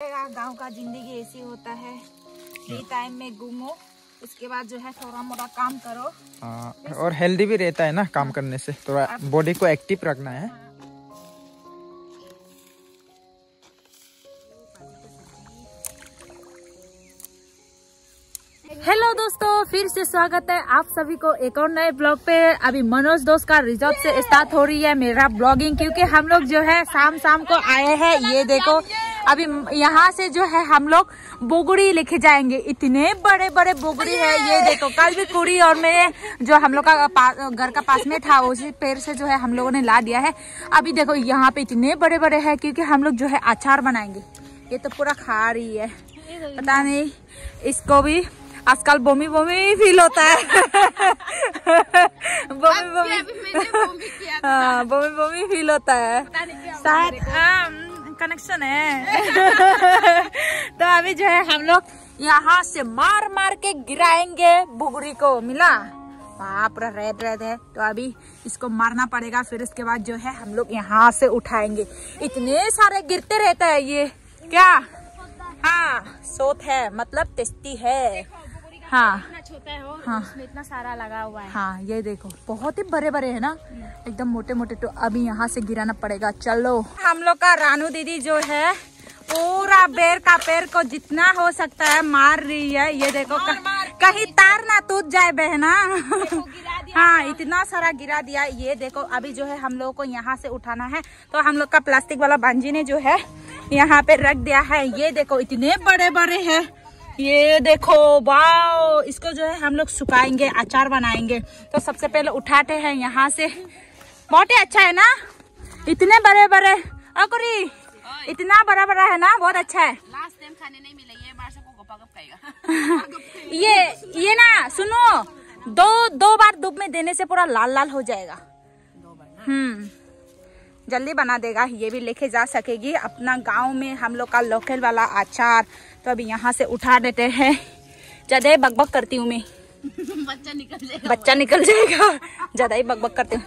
गाँव का ज़िंदगी ऐसी होता है फ्री टाइम में घूमो उसके बाद जो है थोड़ा मोड़ा काम करो। हाँ, और हेल्दी भी रहता है ना काम करने से। थोड़ा बॉडी को एक्टिव रखना है। हेलो दोस्तों फिर से स्वागत है आप सभी को एक और नए ब्लॉग पे। अभी मनोज दोस्त का रिजॉर्ट से स्टार्ट हो रही है मेरा ब्लॉगिंग क्योंकि हम लोग जो है शाम शाम को आए हैं। ये देखो अभी यहाँ से जो है हम लोग बोगड़ी लेके जाएँगे। इतने बड़े बड़े बोगड़ी है। ये देखो कल भी कुड़ी और मेरे जो हम लोग का घर का पास में था उसी पेड़ से जो है हम लोगों ने ला दिया है। अभी देखो यहाँ पे इतने बड़े बड़े है क्योंकि हम लोग जो है अचार बनाएँगे। ये तो पूरा खा रही है। पता नहीं इसको भी आजकल बोमी बोमी फील होता है। बोमी बोमी बोमी बोमी फील होता है। शायद कनेक्शन है। तो अभी जो है हम लोग यहाँ से मार मार के गिराएँगे बुगड़ी को। मिला? वहाँ पूरा रेड रेड है। तो अभी इसको मारना पड़ेगा, फिर इसके बाद जो है हम लोग यहाँ से उठाएँगे। इतने सारे गिरते रहते हैं ये। क्या? हाँ सोत है मतलब टेस्टी है। हाँ। छोटा है हाँ। उसमें इतना सारा लगा हुआ है। हाँ ये देखो बहुत ही बड़े बड़े है ना। एकदम मोटे मोटे तो अभी यहाँ से गिराना पड़ेगा। चलो। हम लोग का रानू दीदी जो है पूरा बेर का पेड़ को जितना हो सकता है मार रही है। ये देखो क- कहीं तार ना टूट जाए बहना। हाँ इतना सारा गिरा दिया। ये देखो अभी जो है हम लोगों को यहाँ से उठाना है। तो हम लोग का प्लास्टिक वाला बांजी ने जो है यहाँ पे रख दिया है। ये देखो इतने बड़े बड़े हैं। ये देखो वाओ इसको जो है हम लोग सुखाएँगे अचार बनाएँगे। तो सबसे पहले उठाते हैं यहाँ से। बहुत ही अच्छा है ना? इतने बड़े बड़े अकुरी इतना बड़ा बड़ा है ना? बहुत अच्छा है। लास्ट टाइम खाने नहीं मिला ये बार सबको गपा गप खाएगा। ये ये ना सुनो दो दो बार धूप में देने से पूरा लाल लाल हो जाएगा। हम्म। जल्दी बना देगा ये भी लेके जा सकेगी। अपना गाँव में हम लोग का लोकल वाला अचार तो अभी यहाँ से उठा देते हैं। ज़्यादा ही बकबक करती हूँ मैं। बच्चा निकल जाएगा। बच्चा निकल जाएगा। ज़्यादा ही बकबक करती हूँ।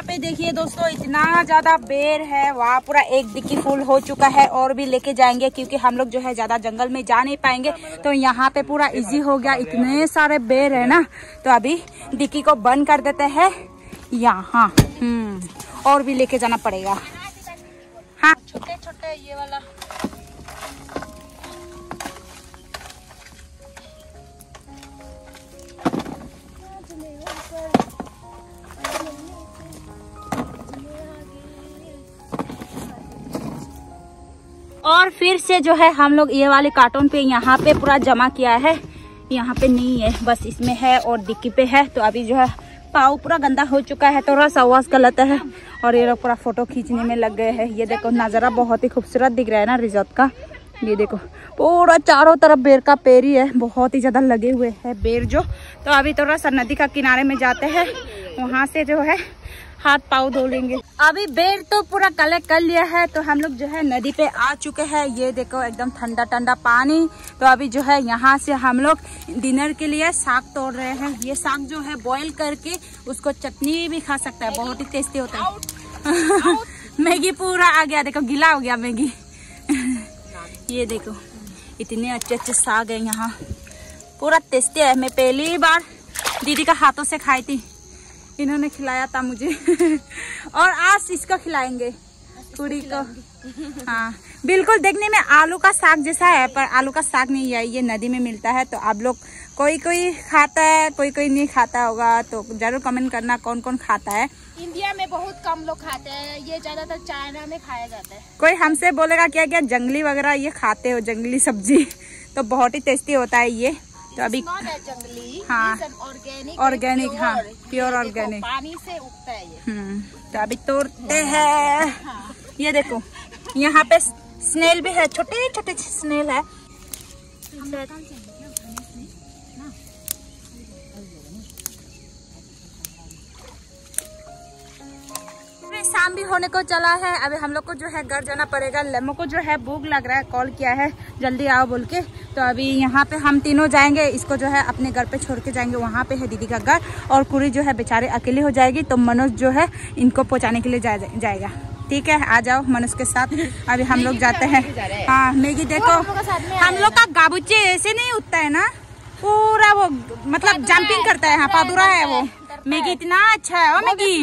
यहाँ पे देखिए दोस्तों, इतना ज़्यादा बेर है, वहाँ पूरा एक डिक्की फुल हो चुका है और भी लेके जाएँगे क्योंकि हम लोग जो है ज़्यादा जंगल में जा नहीं पाएँगे। तो यहाँ पे पूरा इजी हो गया, इतने सारे बेर है ना। तो अभी डिक्की को बंद कर देते है, यहाँ हम्म और भी लेके जाना पड़ेगा। हाँ। छोटे छोटे ये वाला। और फिर से जो है हम लोग ये वाले कार्टून पे यहाँ पे पूरा जमा किया है। यहाँ पे नहीं है, बस इसमें है और डिक्की पे है। तो अभी जो है पाव पूरा गंदा हो चुका है, थोड़ा सा आवाज़ गलत है और ये लोग पूरा फ़ोटो खींचने में लग गए हैं। ये देखो, नज़ारा बहुत ही खूबसूरत दिख रहा है ना रिजॉर्ट का। ये देखो, पूरा चारों तरफ़ बेर का पेड़ ही है, बहुत ही ज़्यादा लगे हुए हैं बेर जो। तो अभी थोड़ा सा नदी का किनारे में जाते हैं। वहाँ से जो है हाथ पाव धो लेंगे। अभी बेर तो पूरा कलेक्ट कर लिया है तो हम लोग जो है नदी पे आ चुके हैं। ये देखो एकदम ठंडा ठंडा पानी। तो अभी जो है यहाँ से हम लोग डिनर के लिए साग तोड़ रहे हैं। ये साग जो है बॉईल करके उसको चटनी भी खा सकता है। बहुत ही टेस्टी होता है। मैगी पूरा आ गया। देखो गीला हो गया मैगी। ये देखो इतने अच्छे अच्छे साग है यहाँ। पूरा टेस्टी है। मैं पहली बार दीदी का हाथों से खाई थी। इन्होंने खिलाया था मुझे। और आज इसको खिलाएँगे। पूरी को। हाँ। बिल्कुल देखने में आलू का साग जैसा है पर आलू का साग नहीं है। ये नदी में मिलता है तो आप लोग कोई कोई खाता है कोई कोई नहीं खाता होगा तो ज़रूर कमेंट करना कौन कौन खाता है। इंडिया में बहुत कम लोग खाते हैं। ये ज़्यादातर चाइना में खाया जाता है। कोई हमसे बोलेगा क्या क्या जंगली वगैरह ये खाते हो जंगली सब्ज़ी? तो बहुत ही टेस्टी होता है ये। तो अभी जंगली हाँ। ऑर्गेनिक हाँ, प्योर ऑर्गेनिक पानी से उगता है ये। हम्म, तो अभी तोड़ते हैं। ये देखो यहाँ पे स्नेल भी है छोटे छोटे स्नेल है शाम भी होने को चला है। अभी हम लोग को जो है घर जाना पड़ेगा। लेमो को जो है भूख लग रहा है। कॉल किया है। जल्दी आओ बोल के। तो अभी यहाँ पे हम तीनों जाएँगे। इसको जो है अपने घर पे छोड़ के जाएँगे। वहाँ पे है दीदी का घर। और कुरी जो है बेचारे अकेले हो जाएगी। तो मनोज जो है इनको पहुँचाने के लिए जा, जाएगा। ठीक है? आ जाओ मनोज के साथ। अभी हम लोग जाते हैं। हाँ मैगी देखो। हम लोग का गाबुच्चे ऐसे नहीं उठता है ना? पूरा वो मतलब जंपिंग करता है। हाँ पादुरा है वो। मैगी इतना अच्छा है ओ मैगी।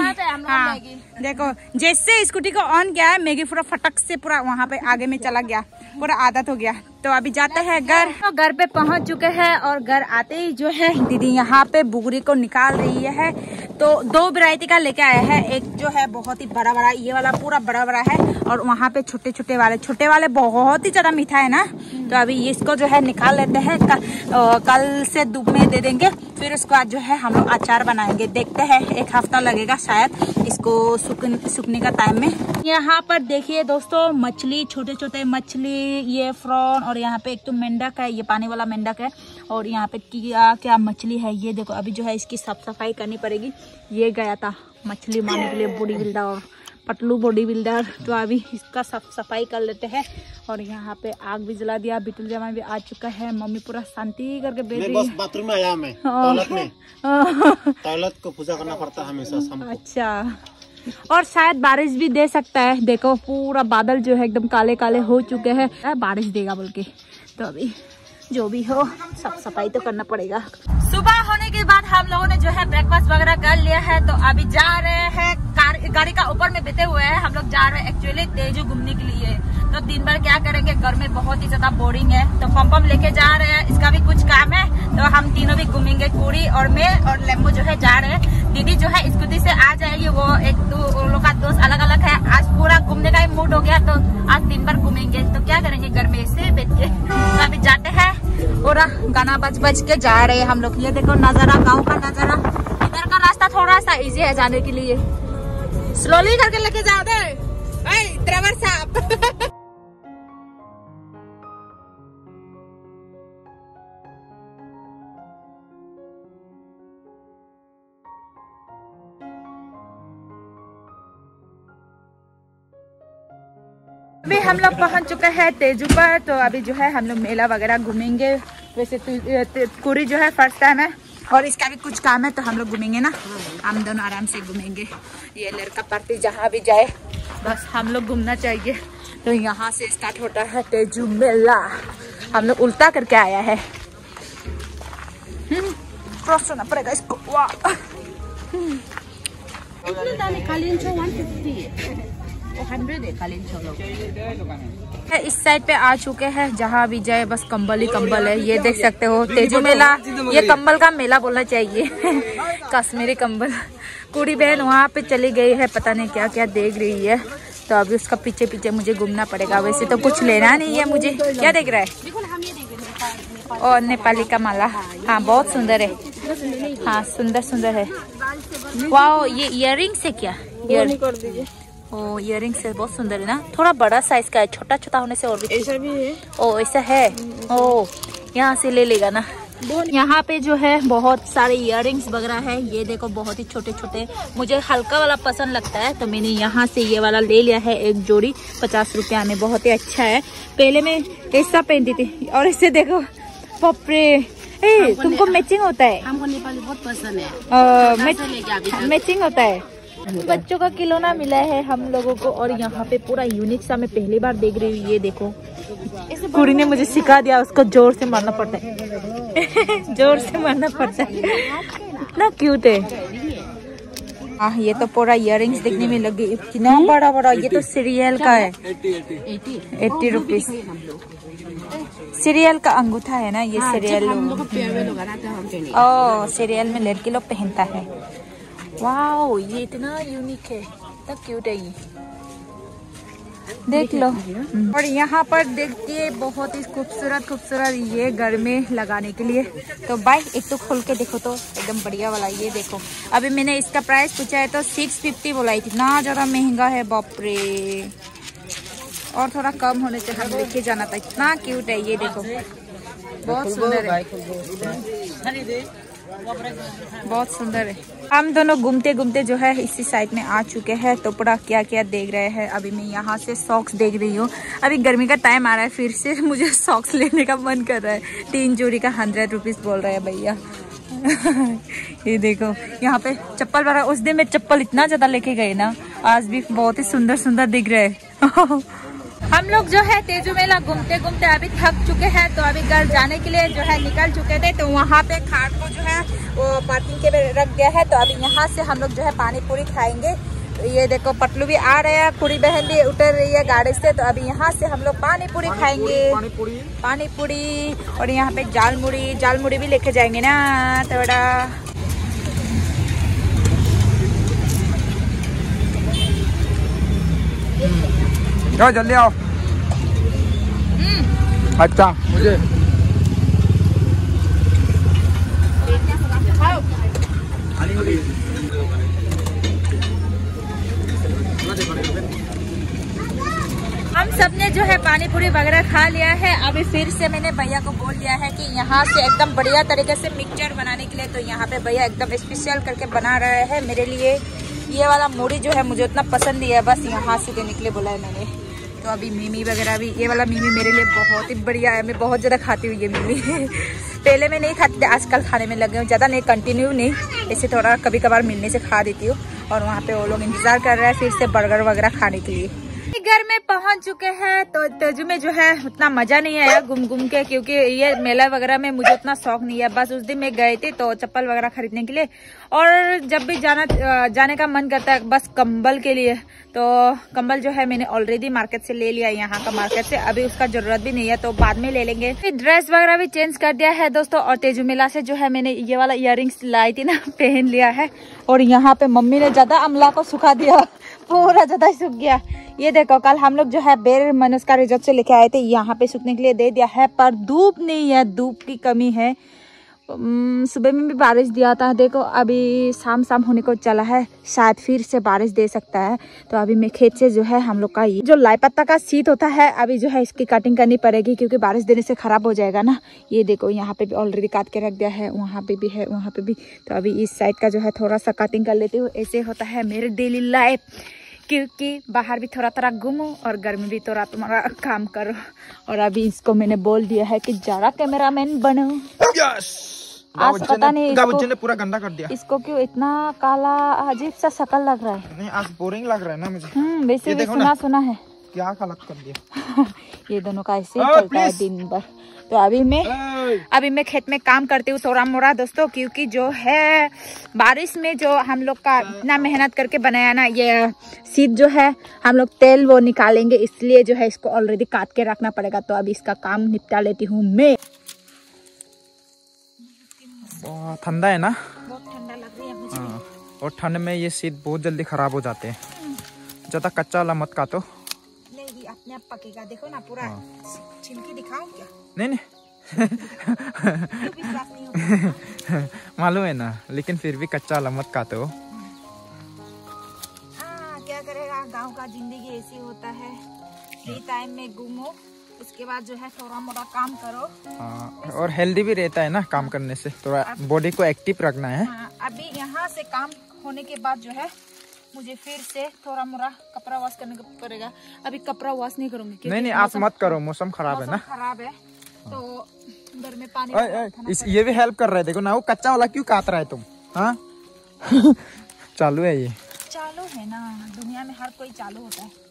हाँ देखो जैसे स्कूटी को ऑन किया है मैगी पूरा फटक से पूरा वहाँ पे आगे में चला गया पूरा आदत हो गया। तो अभी जाते हैं घर। तो घर पे पहुँच चुके हैं और घर आते ही जो है दीदी यहाँ पे बुगरी को निकाल रही है। तो दो वैरायटी का लेके आया है। एक जो है बहुत ही बड़ा बड़ा ये वाला पूरा बड़ा बड़ा है और वहाँ पे छोटे छोटे वाले। छोटे वाले बहुत ही ज़्यादा मीठा है ना? तो अभी इसको जो है निकाल लेते हैं। कल, कल से धूप में दे देंगे। फिर उसके बाद जो है हम लोग अचार बनाएँगे। देखते हैं, एक हफ़्ता लगेगा शायद इसको सूखने का टाइम में। यहाँ पर देखिए दोस्तों, मछली छोटे छोटे मछली, ये फ्रॉन और यहाँ पे एक तो मेंढक है, ये पानी वाला मेंढक है और यहाँ पे क्या क्या मछली है ये देखो। अभी जो है इसकी साफ़ सफ़ाई करनी पड़ेगी। ये गया था मछली मारने के लिए बॉडी बिल्डर और पटलू बॉडी बिल्डर तो अभी इसका साफ़ सफ़ाई कर लेते हैं। और यहाँ पे आग भी जला दिया बिटुल जमा भी आ चुका है। मम्मी पूरा शांति करके बैठ रही है। बाथरूम में आया मैं टॉयलेट में। टॉयलेट को पूजा करना पड़ता है हमेशा अच्छा। और शायद बारिश भी दे सकता है। देखो पूरा बादल जो है एकदम काले काले हो चुके हैं। बारिश देगा बोल के। तो अभी जो भी हो साफ़ सफ़ाई तो करना पड़ेगा। सुबह होने के बाद हम लोगों ने जो है ब्रेकफास्ट वगैरह कर लिया है तो अभी जा रहे हैं गाड़ी का ऊपर में बैठे हुए हैं। हम लोग जा रहे हैं एक्चुअली तेजू घूमने के लिए। तो दिन भर क्या करेंगे, घर में बहुत ही ज़्यादा बोरिंग है। तो पम पम लेके जा रहे हैं, इसका भी कुछ काम है। तो हम तीनों भी घूमेंगे कुड़ी और मैं और लेम्बू जो है जा रहे हैं। दीदी जो है स्कूटी से आ जाएगी, वो एक दो लोग का दोस्त अलग अलग है। आज पूरा घूमने का ही मूड हो गया तो आज दिन भर घूमेंगे। तो क्या करेंगे, घर में ऐसे बैठ के। तो अभी जाते हैं। पूरा गाना बज बज के जा रहे हैं हम लोग। ये देखो नज़ारा, गाँव का नज़ारा। इधर का रास्ता थोड़ा सा इजी है जाने के लिए। स्लोली करके लेके जा दे। हम लोग पहुँच चुके हैं पर तो अभी जो है हम लोग मेला वगैरह घूमेंगे। वैसे कुरी जो है फ़र्स्ट टाइम है, और इसका भी कुछ काम है तो हम लोग घूमेंगे ना। हम दोनों आराम से घूमेंगे। ये लड़का पार्टी जहाँ भी जाए, बस हम लोग घूमना चाहिए। तो यहाँ से स्टार्ट होता है तेजू मेला। हम लोग उल्टा करके आया है। होना पड़ेगा इसको। वाह। इस साइड पे आ चुके हैं जहाँ भी जाए बस कंबल ही कंबल है ये देख सकते हो तेजू मेला ये कंबल का मेला बोलना चाहिए कश्मीरी कंबल। कुड़ी बहन वहाँ पे चली गई है पता नहीं क्या क्या देख रही है तो अभी उसका पीछे पीछे मुझे घूमना पड़ेगा वैसे तो कुछ लेना नहीं है मुझे। क्या देख रहा है? और नेपाली का माला। हाँ बहुत सुंदर है। हाँ सुंदर सुंदर है। वाह ये इयर है क्या? इयर ओ इयर से बहुत सुंदर है ना? थोड़ा बड़ा साइज़ का है छोटा छोटा होने से और भी ऐसा भी है? ओ ऐसा है? ओ यहाँ से ले लेगा ना? यहाँ पे जो है बहुत सारे इयर रिंग्स वगैरह है। ये देखो बहुत ही छोटे छोटे मुझे हल्का वाला पसंद लगता है तो मैंने यहाँ से ये वाला ले लिया है एक जोड़ी। पचास रुपया में बहुत ही अच्छा है। पहले मैं ऐसा पहनती थी? और इसे देखो पपरे ए तुमको मैचिंग होता है? हमको नेपाली बहुत पसंद है। मैचिंग होता है? बच्चों का खिलौना मिला है हम लोगों को और यहाँ पे पूरा यूनिक सा मैं पहली बार देख रही हूँ ये देखो। कुड़ी ने मुझे सिखा दिया उसको ज़ोर से मारना पड़ता है। ज़ोर से मारना पड़ता है। इतना क्यूट है। हाँ ये तो पूरा इयर देखने में लगी इतना बड़ा बड़ा ये तो सीरियल का है। एट्टी रुपीज़ सीरियल का अंगूठा है ना ये सीरियल ओ सीरियल में लड़की लोग पहनता है। वाओ ये इतना यूनिक है इतना क्यूट है ये देख लो और यहाँ पर देखिए बहुत ही खूबसूरत खूबसूरत ये घर में लगाने के लिए। तो बाई एक तो खोल के देखो तो एकदम बढ़िया वाला ये देखो। अभी मैंने इसका प्राइस पूछा है तो सिक्स फिफ्टी बोला इतना ज़्यादा महँगा है बापरे। और थोड़ा कम होने से हम लेके जाना था। इतना क्यूट है ये देखो। बहुत सुंदर है। बहुत सुंदर है। हम दोनों घूमते घूमते जो है इसी साइड में आ चुके हैं तो पूरा क्या क्या देख रहे हैं? अभी मैं यहाँ से सॉक्स देख रही हूँ। अभी गर्मी का टाइम आ रहा है, फिर से मुझे सॉक्स लेने का मन कर रहा है। तीन जोड़ी का हंड्रेड रुपीज़ बोल रहे हैं भैया। ये देखो, यहाँ पे चप्पल वाला, उस दिन में चप्पल इतना ज़्यादा लेके गए ना, आज भी बहुत ही सुंदर सुंदर दिख रहे हैं। हम लोग जो है तेजू मेला घूमते घूमते अभी थक चुके हैं तो अभी घर जाने के लिए जो है निकल चुके थे तो वहाँ पे खाट को जो है वो पार्किंग के रख दिया है तो अभी यहाँ से हम लोग जो है पानी पूरी खाएँगे। ये देखो पटलू भी आ रहे हैं कुड़ी बहन भी उतर रही है गाड़ी से तो अभी यहाँ से हम लोग पानी पूरी खाएँगे। पानी पूरी। और यहाँ पे जाल मुड़ी जाल मुड़ी भी लेके जाएँगे ना थोड़ा। जाओ जल्दी आओ। अच्छा। मुझे। हम सबने जो है पानी पूरी वगैरह खा लिया है। अभी फिर से मैंने भैया को बोल दिया है कि यहाँ से एकदम बढ़िया तरीके से मिक्सचर बनाने के लिए तो यहाँ पे भैया एकदम स्पेशल करके बना रहे हैं मेरे लिए। ये वाला मूढ़ी जो है मुझे उतना पसंद नहीं है बस यहाँ से देने के लिए बोला है मैंने। तो अभी मीमी वगैरह भी, ये वाला मीमी मेरे लिए बहुत ही बढ़िया है। मैं बहुत ज़्यादा खाती हूँ ये मीमी पहले मैं नहीं खाती थी, आजकल खाने में लगे हूँ। ज़्यादा नहीं कंटिन्यू नहीं। ऐसे थोड़ा कभी कभार मिलने से खा देती हूँ। और वहाँ पे वो लोग इंतज़ार कर रहे हैं फिर से बर्गर वगैरह खाने के लिए। घर में पहुँच चुके हैं तो तेजू में जो है, उतना मज़ा नहीं आया घूम घूम के, क्योंकि ये मेला वगैरह में मुझे उतना शौक नहीं है। बस उस दिन में गए थे तो चप्पल वगैरह खरीदने के लिए। और जब भी जाना जाने का मन करता है, बस कंबल के लिए। तो कंबल जो है मैंने ऑलरेडी मार्केट से ले लिया यहाँ का मार्केट से। अभी उसका ज़रूरत भी नहीं है तो बाद में ले लेंगे। ड्रेस वगैरह भी चेंज कर दिया है दोस्तों, और तेजू मेला से जो है मैंने ये वाला इयर लाई थी ना, पहन लिया है। और यहाँ पे मम्मी ने ज़्यादा अमला को सुखा दिया, पूरा ज़्यादा सूख गया। ये देखो, कल हम लोग जो है बेर मनस का रिज़र्व से लेके आए थे, यहाँ पे सूखने के लिए दे दिया है, पर धूप नहीं है, धूप की कमी है। सुबह में भी बारिश दिया था। देखो, अभी शाम शाम होने को चला है। शायद फिर से बारिश दे सकता है। तो अभी मैं खेत से जो है हम लोग का ये जो लाई पत्ता का सीट होता है, अभी जो है इसकी कटिंग करनी पड़ेगी क्योंकि बारिश देने से खराब हो जाएगा ना। ये देखो, यहाँ पे भी ऑलरेडी काट के रख दिया है, वहाँ पे भी है, वहाँ पे भी। तो अभी इस साइड का जो है थोड़ा सा कटिंग कर लेती हूँ। ऐसे होता है मेरे डेली लाइफ क्योंकि बाहर भी थोड़ा थोड़ा घूमो और घर में भी थोड़ा तुम्हारा काम करो। और अभी इसको मैंने बोल दिया है कि जरा कैमरामैन बनो। आज पता नहीं इसको, ने पूरा गंदा कर दिया। इसको क्यों इतना काला अजीब सा शकल लग रहा है? नहीं आज बोरिंग लग रहा है ना मुझे। हम्म वैसे भी सुना सुना है। क्या गलत कर दिया। ये दोनों का ऐसे चलता है दिन भर। तो अभी मैं अभी मैं खेत में काम करती हूँ थोड़ा मोड़ा दोस्तों क्योंकि जो है बारिश में जो हम लोग का इतना मेहनत करके बनाया ना ये सीट जो है हम लोग तेल वो निकालेंगे इसलिए जो है इसको ऑलरेडी काट के रखना पड़ेगा। तो अभी इसका काम निपटा लेती हूँ मैं। ठंडा है ना? बहुत ठंडा लग रही है मुझे। हाँ और ठंड में ये सीट बहुत जल्दी खराब हो जाते हैं। ज़्यादा कच्चा वाला मत काटो। नहीं अपने आप पकेगा। देखो ना पूरा। छिलकी दिखाऊँ क्या? नहीं नहीं। मालूम है ना लेकिन फिर भी कच्चा वाला मत काटो। हाँ क्या करेगा? गाँव का ज़िंदगी ऐसी होता है। फ्री टाइम में घूमो। उसके बाद जो है थोड़ा मोड़ा काम करो। हाँ और हेल्दी भी रहता है ना काम करने से। थोड़ा बॉडी को एक्टिव रखना है। हाँ, अभी यहाँ से काम होने के बाद जो है मुझे फिर से थोड़ा मोड़ा कपड़ा वॉश करने को पड़ेगा। अभी कपड़ा वॉश नहीं करूँगी नहीं नहीं आप मत करो मौसम खराब है ना। खराब है तो घर में पानी इस ये भी हेल्प कर रहे हैं। देखो ना वो कच्चा वाला क्यों काट रहा है तुम? हाँ? चालू है ये। चालू है ना दुनिया में हर कोई चालू होता है।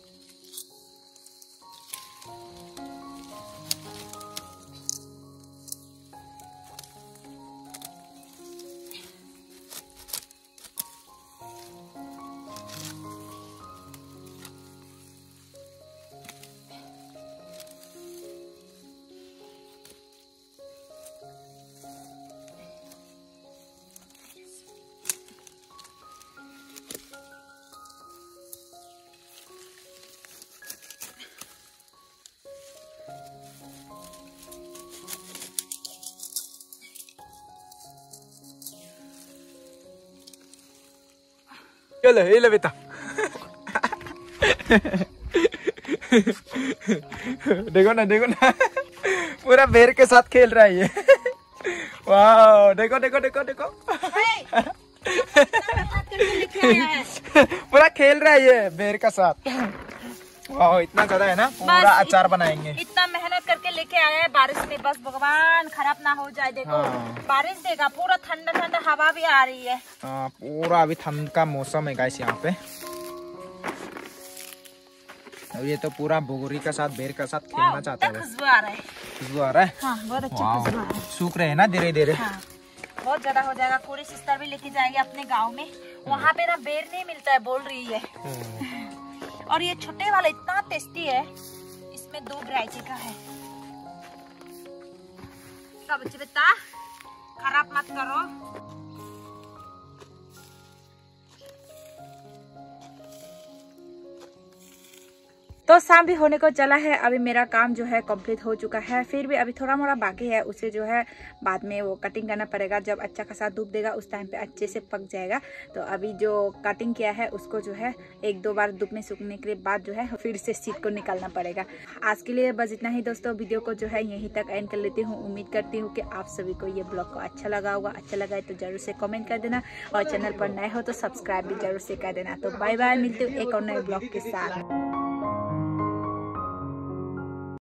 चलो ये ले बेटा। देखो ना देखो ना। पूरा बेर के साथ खेल रहा है ये। वाह देखो देखो देखो देखो। पूरा खेल रहा है ये बेर का साथ। वाह इतना ज़्यादा है ना पूरा अचार बनाएँगे। इतना लेके आया है बारिश में। बस भगवान खराब ना हो जाए। देखो हाँ। बारिश देगा पूरा ठंडा ठंडा हवा भी आ रही है। हाँ, पूरा अभी ठंड का मौसम है गाइस यहाँ पे। अब ये तो पूरा बोगरी का साथ बेर का साथ खेलना चाहता है। खुशबू आ रहा है। खुशबू आ रहा है? हाँ बहुत अच्छा है। सूख रहे हैं ना धीरे धीरे। हाँ बहुत ज़्यादा हो जाएगा। पूरी सिस्टर भी लेके जाएँगे अपने गाँव में। वहाँ पे ना बेर नहीं मिलता है बोल रही है। और ये छोटे वाला इतना टेस्टी है इसमें दो वैरायटी का है। सब बच्चे बेटा खराब मत तो शाम भी होने को चला है। अभी मेरा काम जो है कंप्लीट हो चुका है। फिर भी अभी थोड़ा मोड़ा बाकी है। उसे जो है बाद में वो कटिंग करना पड़ेगा। जब अच्छा खासा धूप देगा, उस टाइम पे अच्छे से पक जाएगा। तो अभी जो कटिंग किया है, उसको जो है एक दो बार धूप में सूखने के बाद जो है फिर से सीट को निकालना पड़ेगा। आज के लिए बस इतना ही दोस्तों। वीडियो को जो है यहीं तक एंड कर लेती हूँ। उम्मीद करती हूँ कि आप सभी को ये ब्लॉग को अच्छा लगा होगा। अच्छा लगा है तो ज़रूर से कमेंट कर देना। और चैनल पर नए हो तो सब्सक्राइब भी ज़रूर से कर देना। तो बाय बाय मिलते हो एक और नए ब्लॉग के साथ।